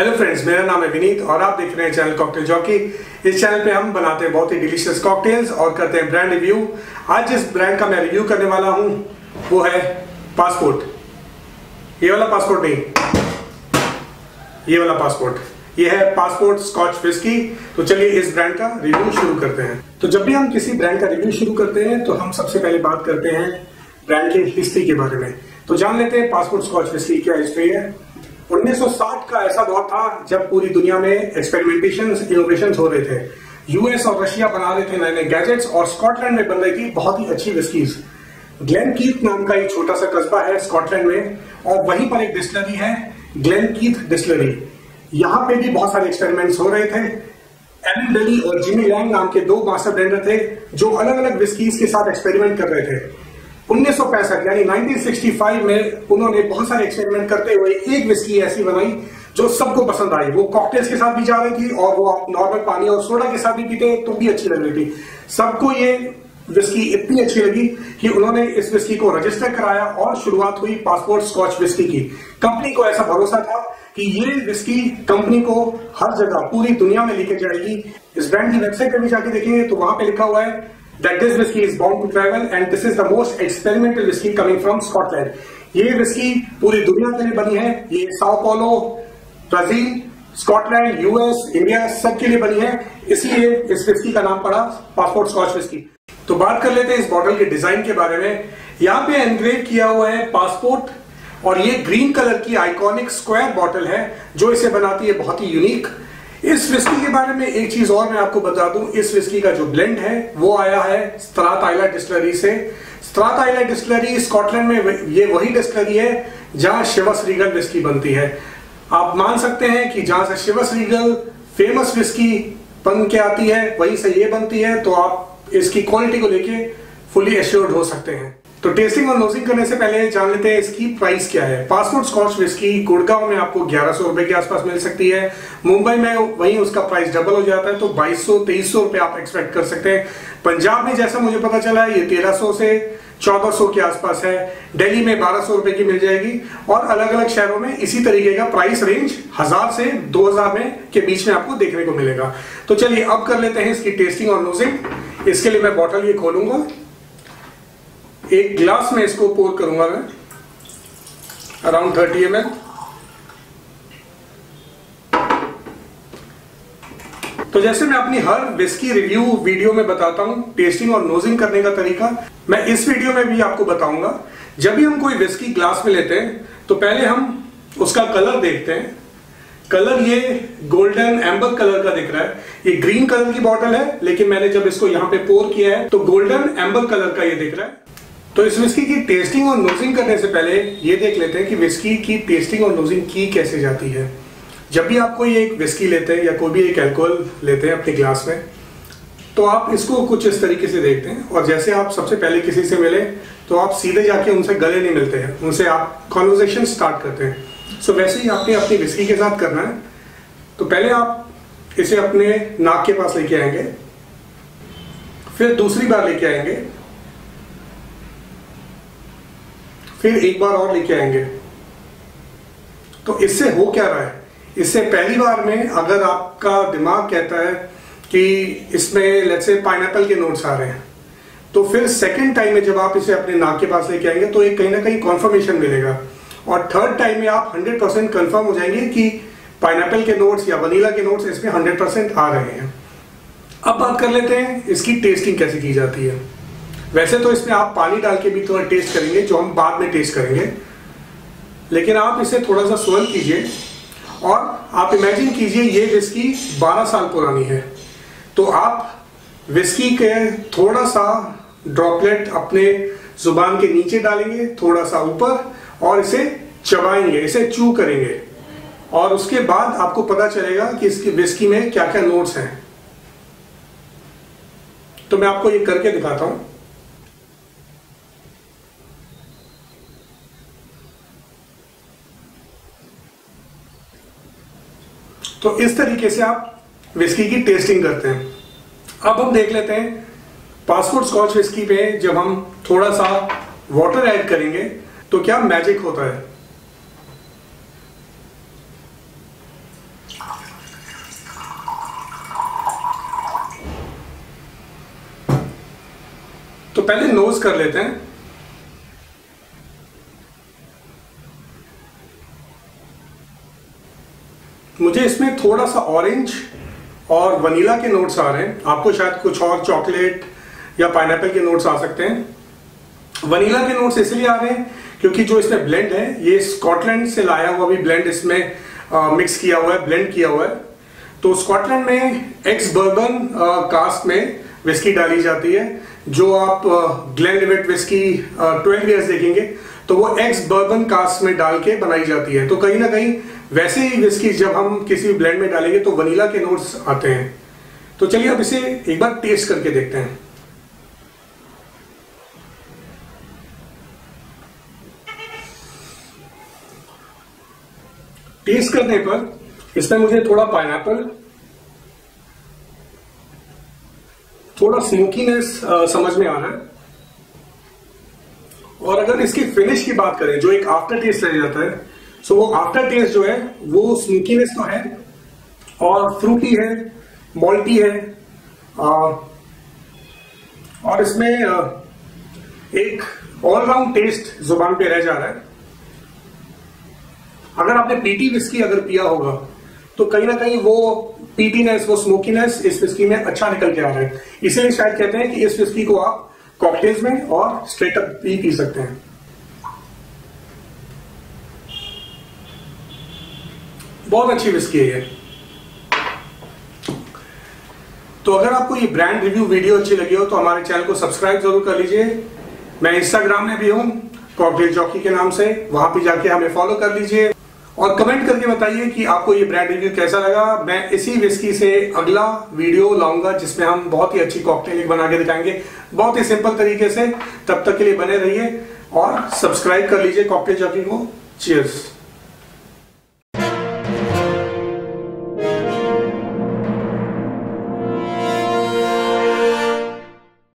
Hello friends मेरा नाम है विनीत और आप देख रहे हैं चैनल कॉकटेल जॉकी इस चैनल पे हम बनाते हैं बहुत ही डिलीशियस कॉकटेल्स और करते हैं ब्रांड रिव्यू आज जिस ब्रांड का मैं रिव्यू करने वाला हूँ, वो है पासपोर्ट ये वाला पासपोर्ट नहीं, ये वाला पासपोर्ट ये है पासपोर्ट स्कॉच विस्की तो चलिए इस ब्रांड का रिव्यू शुरू करते हैं। तो जब भी हम किसी ब्रांड का रिव्यू शुरू करते हैं तो हम सबसे पहले बात करते हैं ब्रांड की हिस्ट्री के बारे में। तो जान लेते हैं पासपोर्ट स्कॉच विस्की क्या हिस्ट्री है। 1960 का ऐसा दौर था जब पूरी दुनिया में एक्सपेरिमेंटेशन इनोवेशन हो रहे थे। यूएस और रशिया बना रहे थे नए नए गैजेट्स और स्कॉटलैंड में बन रही थी बहुत ही अच्छी विस्कीज ग्लेन कीथ नाम का एक छोटा सा कस्बा है स्कॉटलैंड में और वहीं पर एक डिस्टलरी है ग्लेन कीथ डिस्टलरी यहाँ पे भी बहुत सारे एक्सपेरिमेंट्स हो रहे थे। एलन डेली और जिमी लैंग नाम के दो मास्टर ब्लेंडर थे जो अलग अलग विस्कीज के साथ एक्सपेरिमेंट कर रहे थे। उन्नीस यानी 1965 में उन्होंने बहुत सारे एक्सपेरिमेंट करते हुए एक विस्की ऐसी बनाई जो सबको पसंद आई। वो कॉकटेल्स के साथ भी जा रही थी और वो नॉर्मल पानी और सोडा के साथ भी पीते तो भी अच्छी लग रही थी। सबको ये विस्की इतनी अच्छी लगी कि उन्होंने इस विस्की को रजिस्टर कराया और शुरुआत हुई पासपोर्ट स्कॉच विस्की की। कंपनी को ऐसा भरोसा था कि ये विस्की कंपनी को हर जगह, पूरी दुनिया में लेके जाएगी। इस ब्रांड की वेबसाइट पर भी जाके देखेंगे तो वहाँ पे लिखा हुआ है that this whiskey is bound to travel, and this is the most experimental whiskey coming from Scotland. ये विस्की पूरी दुनिया के लिए बनी है। ये Sao Paulo Brazil Scotland US India सब के लिए बनी है। इसलिए इस विस्की का नाम पड़ा पासपोर्ट स्कॉच विस्की तो बात कर लेते हैं इस बॉटल के डिज़ाइन के बारे में। यहाँ पे एनग्रेव किया हुआ है पासपोर्ट और ये ग्रीन कलर की आइकॉनिक स्क्वायर बॉटल है, जो इसे बनाती है बहुत ही यूनिक इस विस्की के बारे में एक चीज़ और मैं आपको बता दूँ, इस विस्की का जो ब्लेंड है, वो आया है स्त्रात आइला डिस्टलरी से। स्त्रात आइला डिस्टलरी स्कॉटलैंड में ये वही डिस्टलरी है जहाँ शिवस रीगल विस्की बनती है। आप मान सकते हैं कि जहाँ से शिवस रीगल फ़ेमस विस्की बन के आती है, वहीं से ये बनती है तो आप इसकी क्वालिटी को लेके फुली एश्योर्ड हो सकते हैं। तो टेस्टिंग और नोजिंग करने से पहले जान लेते हैं इसकी प्राइस क्या है। पासपोर्ट स्कॉच विस्की गुड़गांव में आपको ग्यारह सौ रुपए के आसपास मिल सकती है। मुंबई में वहीं उसका प्राइस डबल हो जाता है तो बाईस सौ, तेईस सौ रुपए आप एक्सपेक्ट कर सकते हैं। पंजाब में जैसा मुझे पता चला है, ये तेरह सौ से चौदह सौ के आसपास है। दिल्ली में बारह सौ रुपए की मिल जाएगी और अलग अलग शहरों में इसी तरीके का प्राइस रेंज हज़ार से दो हज़ार में के बीच में आपको देखने को मिलेगा। तो चलिए अब कर लेते हैं इसकी टेस्टिंग और नोजिंग इसके लिए मैं बॉटल ये खोलूँगा। एक ग्लास में इसको पोर करूँगा मैं अराउंड थर्टी एम तो जैसे मैं अपनी हर विस्की रिव्यू वीडियो में बताता हूँ टेस्टिंग और नोजिंग करने का तरीका, मैं इस वीडियो में भी आपको बताऊँगा। जब भी हम कोई विस्की ग्लास में लेते हैं तो पहले हम उसका कलर देखते हैं। कलर ये गोल्डन एम्बर कलर का दिख रहा है। ये ग्रीन कलर की बॉटल है, लेकिन मैंने जब इसको यहाँ पे पोर किया है तो गोल्डन एम्बर कलर का ये दिख रहा है। तो इस विस्की की टेस्टिंग और नोजिंग करने से पहले ये देख लेते हैं कि विस्की की टेस्टिंग और नोजिंग की कैसे जाती है। जब भी आप कोई एक विस्की लेते हैं या कोई भी एक एल्कोहल लेते हैं अपने ग्लास में तो आप इसको कुछ इस तरीके से देखते हैं। और जैसे आप सबसे पहले किसी से मिले तो आप सीधे जाके उनसे गले नहीं मिलते हैं। उनसे आप कॉन्वर्जेशन स्टार्ट करते हैं। सो वैसे ही आपने अपनी विस्की के साथ करना है। तो पहले आप इसे अपने नाक के पास लेके आएँगे। फिर दूसरी बार लेके आएँगे। फिर एक बार और लेके आएँगे। तो इससे हो क्या रहा है? इससे पहली बार में अगर आपका दिमाग कहता है कि इसमें लेट्स से पाइनएप्पल के नोट्स आ रहे हैं तो फिर सेकंड टाइम में जब आप इसे अपने नाक के पास लेके आएँगे तो एक कहीं ना कहीं कॉन्फर्मेशन मिलेगा। और थर्ड टाइम में आप 100 परसेंट कन्फर्म हो जाएँगे कि पाइनएप्पल के नोट्स या वनीला के नोट्स इसमें 100 परसेंट आ रहे हैं। अब बात कर लेते हैं, इसकी टेस्टिंग कैसे की जाती है। वैसे तो इसमें आप पानी डाल के भी थोड़ा टेस्ट करेंगे, जो हम बाद में टेस्ट करेंगे। लेकिन आप इसे थोड़ा सा स्वर्ण कीजिए और आप इमेजिन कीजिए ये विस्की 12 साल पुरानी है। तो आप विस्की के थोड़ा सा ड्रॉपलेट अपने ज़ुबान के नीचे डालेंगे, थोड़ा सा ऊपर और इसे चबाएँगे, इसे चू करेंगे। और उसके बाद आपको पता चलेगा कि इसकी विस्की में क्या क्या नोट्स हैं। तो मैं आपको ये करके दिखाता हूँ। तो इस तरीके से आप विस्की की टेस्टिंग करते हैं। अब हम देख लेते हैं पासपोर्ट स्कॉच विस्की पे जब हम थोड़ा सा वाटर ऐड करेंगे तो क्या मैजिक होता है? तो पहले नोज़ कर लेते हैं। मुझे इसमें थोड़ा सा ऑरेंज और वनीला के नोट्स आ रहे हैं। आपको शायद कुछ और चॉकलेट या पाइनएप्पल के नोट्स आ सकते हैं। वनीला के नोट्स इसलिए आ रहे हैं क्योंकि जो इसमें ब्लेंड है ये स्कॉटलैंड से लाया हुआ भी ब्लेंड इसमें आ, मिक्स किया हुआ है ब्लेंड किया हुआ है। तो स्कॉटलैंड में एक्स बर्बन कास्ट में विस्की डाली जाती है जो आप Glenlivet whisky twelve years देखेंगे तो वो एक्स बर्बन कास्ट में डाल के बनाई जाती है। तो कहीं ना कहीं वैसे ही विस्की जब हम किसी ब्लेंड में डालेंगे तो वनीला के नोट्स आते हैं। तो चलिए अब इसे एक बार टेस्ट करके देखते हैं। टेस्ट करने पर इसमें मुझे थोड़ा पाइनएप्पल थोड़ा स्मोकीनेस समझ में आ रहा है। और अगर इसकी फिनिश की बात करें, जो एक आफ्टर टेस्ट रह जाता है सो वो आफ्टर टेस्ट जो है वो स्मोकीनेस तो है और फ्रूटी है मॉल्टी है आ, और इसमें एक ऑलराउंड टेस्ट ज़ुबान पे रह जा रहा है। अगर आपने पीटी विस्की अगर पिया होगा तो कहीं ना कहीं वो पीटीनेस वो स्मोकीनेस इस विस्की में अच्छा निकल के आ रहा है। इसीलिए शायद कहते हैं कि इस विस्की को आप कॉकटेल्स में और स्ट्रेट अप भी पी सकते हैं। बहुत अच्छी विस्की है तो अगर आपको ये ब्रांड रिव्यू वीडियो अच्छी लगी हो तो हमारे चैनल को सब्सक्राइब ज़रूर कर लीजिए। मैं इंस्टाग्राम में भी हूँ कॉकटेल जॉकी के नाम से। वहाँ पे जाके हमें फॉलो कर लीजिए। और कमेंट करके बताइए कि आपको ये ब्रांड रिव्यू कैसा लगा। मैं इसी विस्की से अगला वीडियो लाऊँगा, जिसमें हम बहुत ही अच्छी कॉकटेल बना के दिखाएँगे। बहुत ही सिंपल तरीके से। तब तक के लिए बने रहिए और सब्सक्राइब कर लीजिए कॉकटेल जॉकी को। चीयर्स